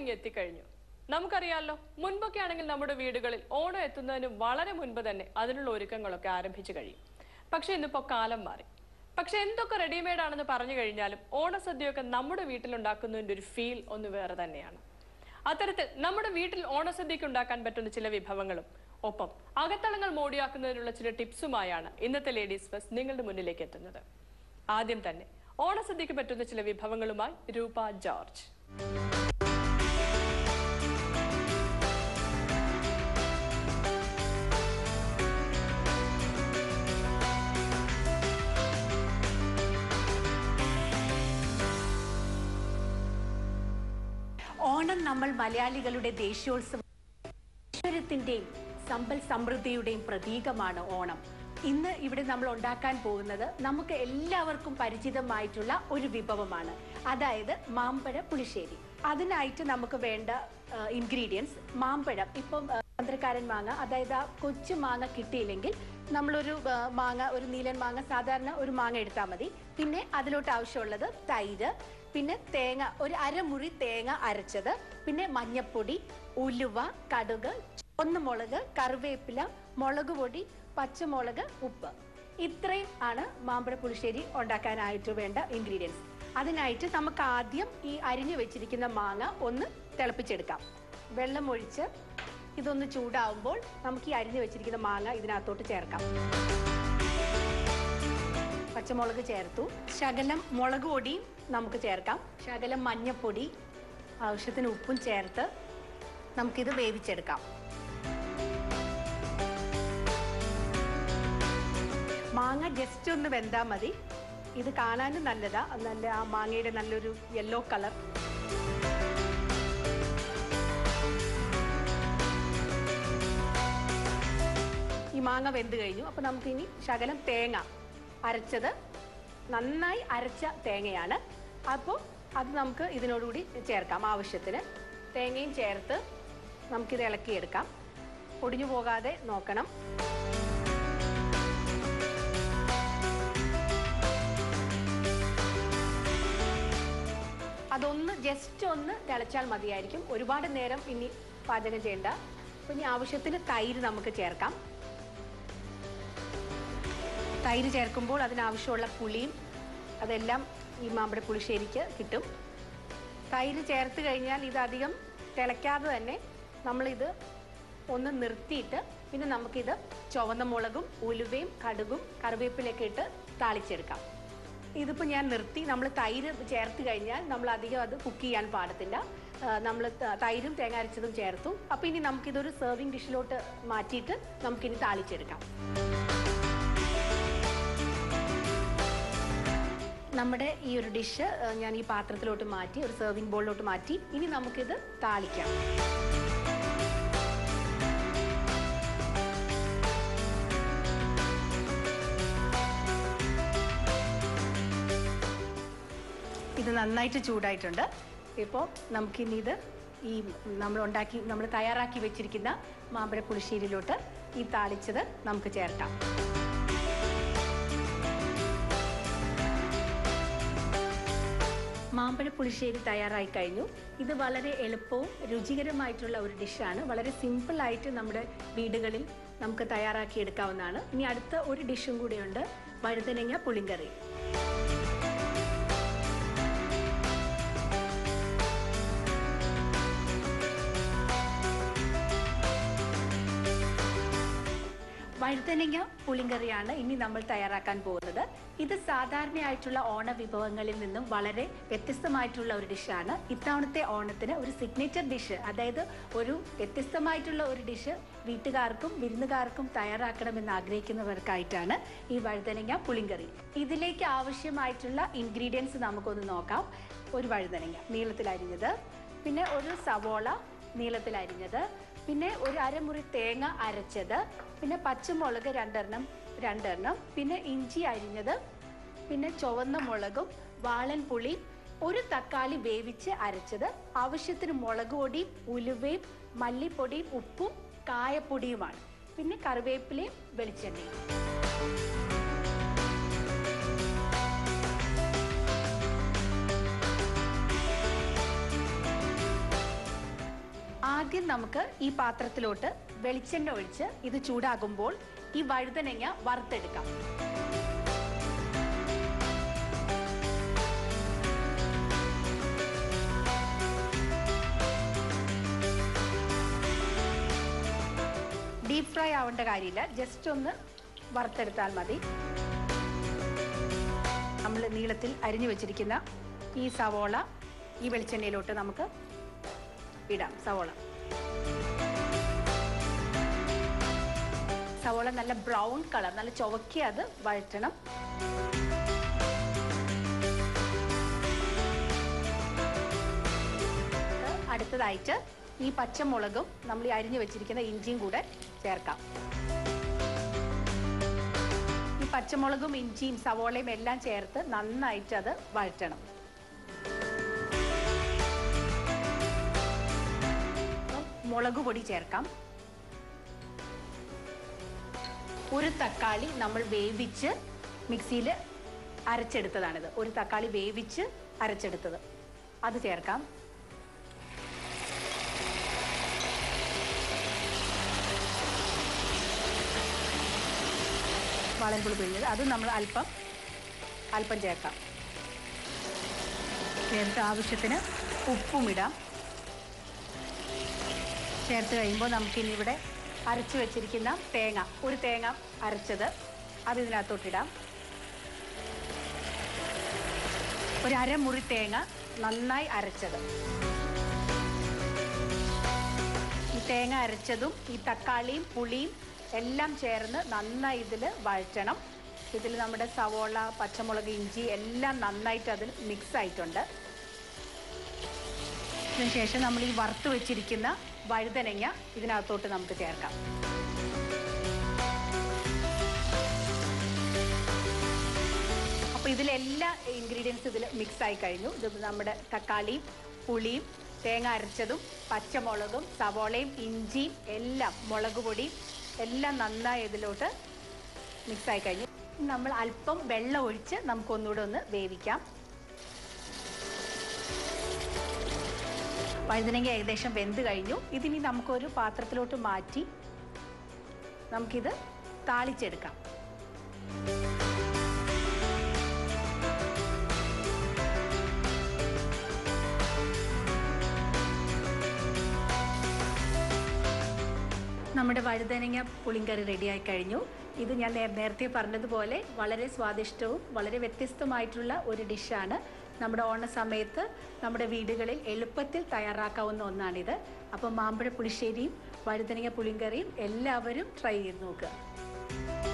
ഇങ്ങ് എത്തിക്കഴിഞ്ഞു നമുക്കറിയാലോ മുൻപൊക്കെ ആണെങ്കിൽ നമ്മുടെ വീടുകളിൽ ഓണം എത്തുന്നതിന് വളരെ മുൻപ് തന്നെ അതിനുള്ള ഒരുക്കങ്ങളൊക്കെ ആരംഭിച്ചു കഴിയും. പക്ഷെ ഇന്നിപ്പോ കാലം മാറി. പക്ഷെ എന്തൊക്കെ റെഡിമെയ്ഡ് ആണെന്ന് പറഞ്ഞു കഴിഞ്ഞാലും ഓണസദ്യയൊക്കെ നമ്മുടെ വീട്ടിലുണ്ടാക്കുന്നതിന്റെ ഒരു ഫീൽ ഒന്ന് വേറെ തന്നെയാണ്. അത്തരത്തിൽ നമ്മുടെ വീട്ടിൽ ഓണസദ്യക്ക് ഉണ്ടാക്കാൻ പറ്റുന്ന ചില വിഭവങ്ങളും ഒപ്പം അകത്തളങ്ങൾ മോടിയാക്കുന്നതിനുള്ള ചില ടിപ്സുമായാണ് ഇന്നത്തെ ലേഡീസ് ഫസ്റ്റ് നിങ്ങളുടെ മുന്നിലേക്ക് എത്തുന്നത്. ആദ്യം തന്നെ ഓണസദ്യക്ക് പറ്റുന്ന ചില വിഭവങ്ങളുമായി രൂപ ജോർജ്. ഓണം നമ്മൾ മലയാളികളുടെ ദേശീയോത്സവം സമ്പൽ സമൃദ്ധിയുടെയും പ്രതീകമാണ് ഓണം. ഇന്ന് ഇവിടെ നമ്മൾ ഉണ്ടാക്കാൻ പോകുന്നത് നമുക്ക് എല്ലാവർക്കും പരിചിതമായിട്ടുള്ള ഒരു വിഭവമാണ്. അതായത് മാമ്പഴ പുളിശ്ശേരി. അതിനായിട്ട് നമുക്ക് വേണ്ട ഇൻഗ്രീഡിയൻസ് മാമ്പഴം. ഇപ്പം ചന്ദ്രക്കാരൻ മാങ്ങ അതായത് ആ കൊച്ചു മാങ്ങ കിട്ടിയില്ലെങ്കിൽ നമ്മളൊരു മാങ്ങ ഒരു നീലൻ മാങ്ങ സാധാരണ ഒരു മാങ്ങ എടുത്താൽ മതി. പിന്നെ അതിലോട്ട് ആവശ്യമുള്ളത് തൈര് പിന്നെ തേങ്ങ ഒരു അരമുറി തേങ്ങ അരച്ചത്. പിന്നെ മഞ്ഞപ്പൊടി ഉലുവ കടുക് ഒന്ന് മുളക് കറിവേപ്പില മുളക് പൊടി പച്ചമുളക് ഉപ്പ്. ഇത്രയും ആണ് മാമ്പഴ പുളിശ്ശേരി ഉണ്ടാക്കാനായിട്ട് വേണ്ട ഇൻഗ്രീഡിയൻസ് അതിനായിട്ട് നമുക്ക് ആദ്യം ഈ അരിഞ്ഞു വെച്ചിരിക്കുന്ന മാങ്ങ ഒന്ന് തിളപ്പിച്ചെടുക്കാം. വെള്ളം ഒഴിച്ച് ഇതൊന്ന് ചൂടാവുമ്പോൾ നമുക്ക് ഈ അരിഞ്ഞു വെച്ചിരിക്കുന്ന മാങ്ങ ഇതിനകത്തോട്ട് ചേർക്കാം. പച്ചമുളക് ചേർത്തു. ശകലം മുളക് പൊടിയും നമുക്ക് ചേർക്കാം. ശകലം മഞ്ഞപ്പൊടി ആവശ്യത്തിന് ഉപ്പും ചേർത്ത് നമുക്കിത് വേവിച്ചെടുക്കാം. മാങ്ങ ജസ്റ്റ് ഒന്ന് വെന്താൽ മതി. ഇത് കാണാനും നല്ലതാ. നല്ല ആ മാങ്ങയുടെ നല്ലൊരു യെല്ലോ കളർ ഈ മാങ്ങ വെന്ത് കഴിഞ്ഞു. അപ്പോൾ നമുക്കിനി ശകലം തേങ്ങ അരച്ചത് നന്നായി അരച്ച തേങ്ങയാണ്. അപ്പോൾ അത് നമുക്ക് ഇതിനോടുകൂടി ചേർക്കാം. ആവശ്യത്തിന് തേങ്ങയും ചേർത്ത് നമുക്കിത് ഇളക്കിയെടുക്കാം. ഒടിഞ്ഞു പോകാതെ നോക്കണം. അതൊന്ന് ജസ്റ്റ് ഒന്ന് തിളച്ചാൽ മതിയായിരിക്കും. ഒരുപാട് നേരം ഇനി പാചകം ചെയ്യേണ്ട. ഇനി ആവശ്യത്തിന് തൈര് നമുക്ക് ചേർക്കാം. തൈര് ചേർക്കുമ്പോൾ അതിനാവശ്യമുള്ള പുളിയും അതെല്ലാം ഈ മാമ്പഴ പുളിശ്ശേരിക്ക് കിട്ടും. തൈര് ചേർത്ത് കഴിഞ്ഞാൽ ഇതധികം തിളയ്ക്കാതെ തന്നെ നമ്മളിത് ഒന്ന് നിർത്തിയിട്ട് പിന്നെ നമുക്കിത് ചുവന്ന മുളകും ഉലുവയും കടുകും കറിവേപ്പിലൊക്കെ ഇട്ട് താളിച്ചെടുക്കാം. ഇതിപ്പോൾ ഞാൻ നിർത്തി. നമ്മൾ തൈര് ചേർത്ത് കഴിഞ്ഞാൽ നമ്മൾ അധികം അത് കുക്ക് ചെയ്യാൻ പാടത്തില്ല. നമ്മൾ തൈരും തേങ്ങ അരച്ചതും ചേർത്തു. അപ്പോൾ ഇനി നമുക്കിതൊരു സെർവിങ് ഡിഷിലോട്ട് മാറ്റിയിട്ട് നമുക്കിനി താളിച്ചെടുക്കാം. നമ്മുടെ ഈ ഒരു ഡിഷ് ഞാൻ ഈ പാത്രത്തിലോട്ട് മാറ്റി ഒരു സെർവിങ് ബോളിലോട്ട് മാറ്റി. ഇനി നമുക്കിത് താളിക്കാം. ഇത് നന്നായിട്ട് ചൂടായിട്ടുണ്ട്. ഇപ്പോൾ നമുക്കിനി ഇത് ഈ നമ്മൾ ഉണ്ടാക്കി നമ്മൾ തയ്യാറാക്കി വെച്ചിരിക്കുന്ന മാമ്പഴ പുളിശ്ശേരിയിലോട്ട് ഈ താളിച്ചത് നമുക്ക് ചേർക്കാം. മാമ്പഴ പുളിശ്ശേരി തയ്യാറായി കഴിഞ്ഞു. ഇത് വളരെ എളുപ്പവും രുചികരമായിട്ടുള്ള ഒരു ഡിഷാണ്. വളരെ സിമ്പിളായിട്ട് നമ്മുടെ വീടുകളിൽ നമുക്ക് തയ്യാറാക്കി എടുക്കാവുന്നതാണ് ഇനി അടുത്ത ഒരു ഡിഷും കൂടിയുണ്ട്. വഴുതനങ്ങ പുളിങ്കറി. വഴുതനങ്ങ പുളിങ്കറിയാണ് ഇനി നമ്മൾ തയ്യാറാക്കാൻ പോകുന്നത്. ഇത് സാധാരണയായിട്ടുള്ള ഓണ വിഭവങ്ങളിൽ നിന്നും വളരെ വ്യത്യസ്തമായിട്ടുള്ള ഒരു ഡിഷാണ്. ഇത്തവണത്തെ ഓണത്തിന് ഒരു സിഗ്നേച്ചർ ഡിഷ് അതായത് ഒരു വ്യത്യസ്തമായിട്ടുള്ള ഒരു ഡിഷ് വീട്ടുകാർക്കും വിരുന്നുകാർക്കും തയ്യാറാക്കണമെന്ന് ആഗ്രഹിക്കുന്നവർക്കായിട്ടാണ് ഈ വഴുതനങ്ങ പുളിങ്കറി. ഇതിലേക്ക് ആവശ്യമായിട്ടുള്ള ഇൻഗ്രീഡിയൻസ് നമുക്കൊന്ന് നോക്കാം. ഒരു വഴുതനങ്ങ നീളത്തിൽ അരിഞ്ഞത് പിന്നെ ഒരു സവോള നീളത്തിൽ അരിഞ്ഞത് പിന്നെ ഒരു അരമുറി തേങ്ങ അരച്ചത് പിന്നെ പച്ചമുളക് രണ്ടെണ്ണം രണ്ടെണ്ണം പിന്നെ ഇഞ്ചി അരിഞ്ഞത് പിന്നെ ചുവന്ന മുളകും വാളൻ പുളി ഒരു തക്കാളി വേവിച്ച് അരച്ചത് ആവശ്യത്തിന് മുളക് പൊടിയും ഉലുവയും മല്ലിപ്പൊടിയും ഉപ്പും കായപ്പൊടിയുമാണ്. പിന്നെ കറിവേപ്പിലയും വെളിച്ചെണ്ണയും. നമുക്ക് ഈ പാത്രത്തിലോട്ട് വെളിച്ചെണ്ണ ഒഴിച്ച് ഇത് ചൂടാകുമ്പോൾ ഈ വഴുതനങ്ങ വറുത്തെടുക്കാം. ഡീപ് ഫ്രൈ ആവേണ്ട കാര്യമില്ല. ജസ്റ്റ് ഒന്ന് വറുത്തെടുത്താൽ മതി. നമ്മൾ നീളത്തിൽ അരിഞ്ഞു വെച്ചിരിക്കുന്ന ഈ സവോള ഈ വെളിച്ചെണ്ണയിലോട്ട് നമുക്ക് ഇടാം. സവോള. സവോള നല്ല ബ്രൗൺ കളർ നല്ല ചുവക്കി അത് വഴറ്റണം. അടുത്തതായിട്ട് ഈ പച്ചമുളകും നമ്മൾ ഈ അരിഞ്ഞു വെച്ചിരിക്കുന്ന ഇഞ്ചിയും കൂടെ ചേർക്കാം. ഈ പച്ചമുളകും ഇഞ്ചിയും സവോളയും എല്ലാം ചേർത്ത് നന്നായിട്ട് അത് വഴറ്റണം. മുളക് പൊടി ചേർക്കാം. ഒരു തക്കാളി നമ്മൾ വേവിച്ച് മിക്സിയിൽ അരച്ചെടുത്തതാണിത്. ഒരു തക്കാളി വേവിച്ച് അരച്ചെടുത്തത്. അത് ചേർക്കാം. വാളൻപുളി പിഴിഞ്ഞത്. അത് നമ്മൾ അല്പം അല്പം ചേർക്കാം. ചേർത്ത് ആവശ്യത്തിന് ഉപ്പും ഇടാം. ചേർത്ത് കഴിയുമ്പോൾ നമുക്കിനി ഇവിടെ അരച്ച് വെച്ചിരിക്കുന്ന തേങ്ങ ഒരു തേങ്ങ അരച്ചത് അത് ഇതിനകത്തോട്ടിടാം ഒരു അരമുറി തേങ്ങ നന്നായി അരച്ചത്. ഈ തേങ്ങ അരച്ചതും ഈ തക്കാളിയും പുളിയും എല്ലാം ചേർന്ന് നന്നായി ഇതിൽ വഴറ്റണം. ഇതിൽ നമ്മുടെ സവോള പച്ചമുളക് ഇഞ്ചി എല്ലാം നന്നായിട്ട് അതിൽ മിക്സ് ആയിട്ടുണ്ട്. അതിനുശേഷം നമ്മൾ ഈ വറുത്ത് വെച്ചിരിക്കുന്ന വഴുതനങ്ങ ഇതിനകത്തോട്ട് നമുക്ക് ചേർക്കാം. അപ്പോൾ ഇതിലെല്ലാ ഇൻഗ്രീഡിയൻസ് ഇതിൽ മിക്സ് ആയി കഴിഞ്ഞു. ഇത് നമ്മുടെ തക്കാളിയും പുളിയും തേങ്ങ അരച്ചതും പച്ചമുളകും സവോളയും ഇഞ്ചിയും എല്ലാം മുളക് പൊടിയും എല്ലാം നന്നായി ഇതിലോട്ട് മിക്സ് ആയി കഴിഞ്ഞു. നമ്മൾ അല്പം വെള്ളം ഒഴിച്ച് നമുക്കൊന്നുകൂടെ ഒന്ന് വേവിക്കാം. വഴുതനങ്ങ ഏകദേശം വെന്ത് കഴിഞ്ഞു. ഇതിനി നമുക്കൊരു പാത്രത്തിലോട്ട് മാറ്റി നമുക്കിത് താളിച്ചെടുക്കാം. നമ്മുടെ വഴുതനങ്ങ പുളിങ്കറി റെഡിയായി കഴിഞ്ഞു. ഇത് ഞാൻ നേരത്തെ പറഞ്ഞതുപോലെ വളരെ സ്വാദിഷ്ടവും വളരെ വ്യത്യസ്തമായിട്ടുള്ള ഒരു ഡിഷാണ്. നമ്മുടെ ഓണസമയത്ത് നമ്മുടെ വീടുകളിൽ എളുപ്പത്തിൽ തയ്യാറാക്കാവുന്ന ഒന്നാണിത്. അപ്പോൾ മാമ്പഴ പുളിശ്ശേരിയും വഴുതനങ്ങ പുളിങ്കറിയും എല്ലാവരും ട്രൈ ചെയ്ത് നോക്കുക.